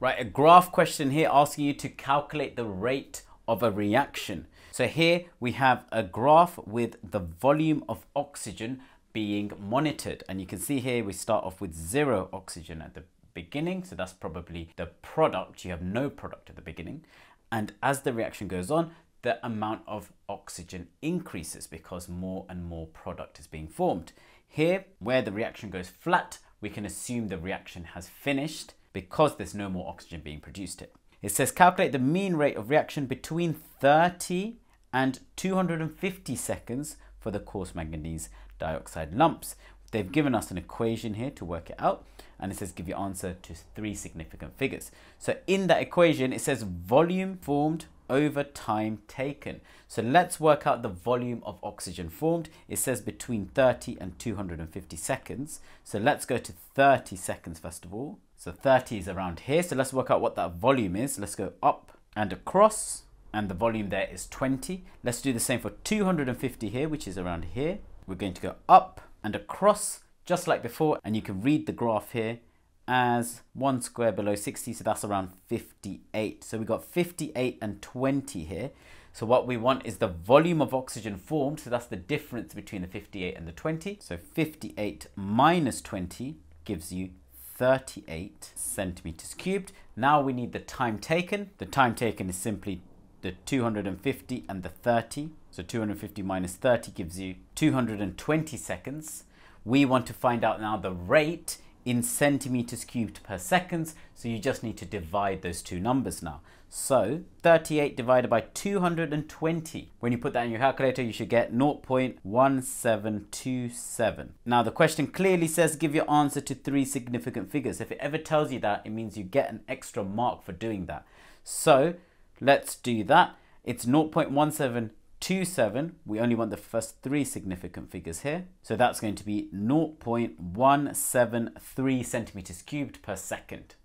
Right, a graph question here asking you to calculate the rate of a reaction. So here we have a graph with the volume of oxygen being monitored. And you can see here we start off with zero oxygen at the beginning. So that's probably the product. You have no product at the beginning. And as the reaction goes on, the amount of oxygen increases because more and more product is being formed. Here, where the reaction goes flat, we can assume the reaction has finished because there's no more oxygen being produced here. It says calculate the mean rate of reaction between 30 and 250 seconds for the coarse manganese dioxide lumps. They've given us an equation here to work it out and it says give your answer to three significant figures. So in that equation it says volume formed over time taken. So let's work out the volume of oxygen formed. It says between 30 and 250 seconds. So let's go to 30 seconds first of all. So 30 is around here. So let's work out what that volume is. Let's go up and across and the volume there is 20. Let's do the same for 250 here, which is around here. We're going to go up and across just like before and you can read the graph here as 1 square below 60, so that's around 58. So we got 58 and 20 here. So what we want is the volume of oxygen formed, so that's the difference between the 58 and the 20. So 58 minus 20 gives you 38 centimeters cubed. Now we need the time taken. The time taken is simply the 250 and the 30. So 250 minus 30 gives you 220 seconds. We want to find out now the rate in centimeters cubed per seconds. So you just need to divide those two numbers now. So 38 divided by 220. When you put that in your calculator, you should get 0.1727. Now the question clearly says give your answer to three significant figures. If it ever tells you that, it means you get an extra mark for doing that. So let's do that. It's 0.17 27, we only want the first three significant figures here. So that's going to be 0.173 centimeters cubed per second.